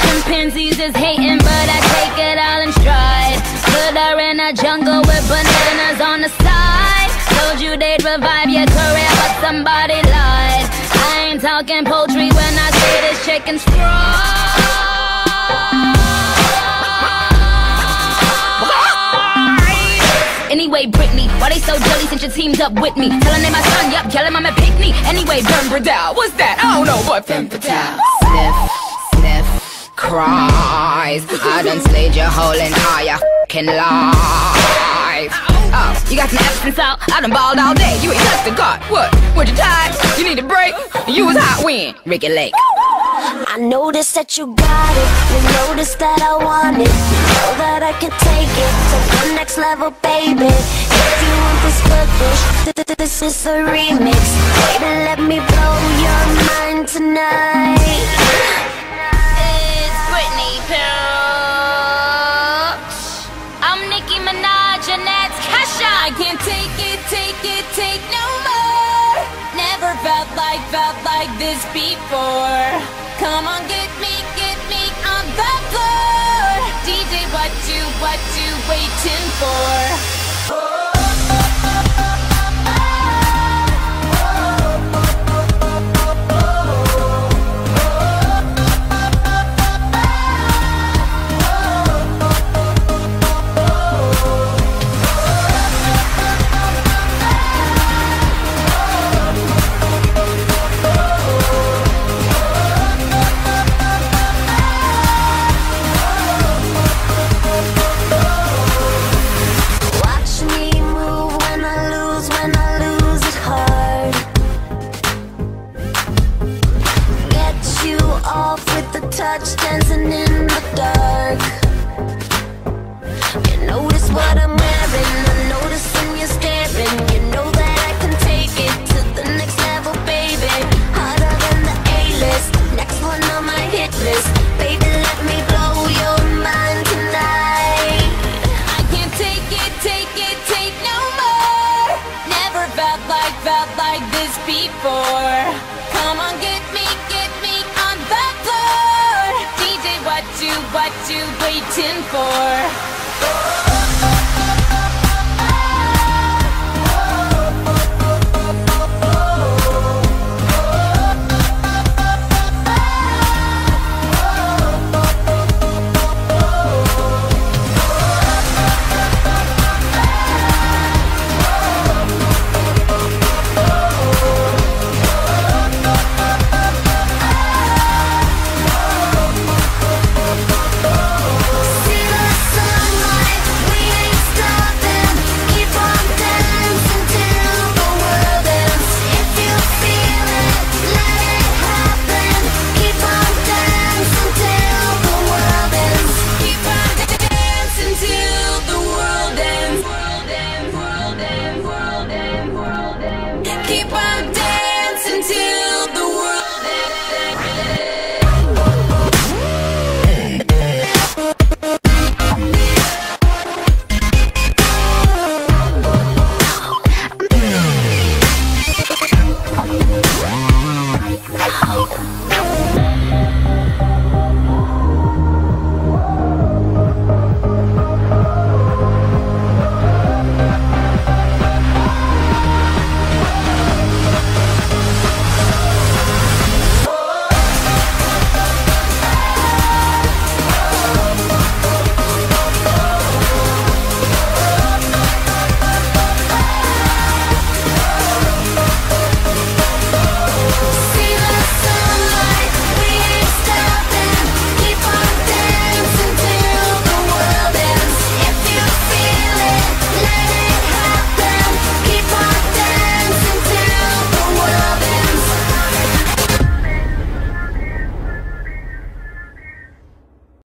Chimpanzees is hating, but I take it all in stride. Put her in a jungle with bananas on the side. Told you they'd revive your career, but somebody lied. I ain't talking poultry when I say this chicken's fried. Anyway, Britney, why they so jelly since you teamed up with me? Telling them my son, yup, yelling I'm a pick me. Anyway, Burn Bradell, what's that? I don't know, but Femme Fatale. Sniff, cries. I done slayed your whole entire fucking life. Oh, you got some Epsom salt? I done balled all day. You ain't touched the God. What? Were you tired? You need a break? You was hot when? Ricki Lake. I noticed that you got it. You noticed that I want it. You know that I can take it to the next level, baby. If you want this good th this is a remix. Baby, let me like, felt like this before. Come on, get me, get me touch, dancing in the dark. You notice what I'm wearing, I notice when you're staring. You know that I can take it to the next level, baby. Harder than the A-list, next one on my hit list. Baby, let me blow your mind tonight. I can't take it, take it, take no more. Never felt like, felt like this before. What you waiting for?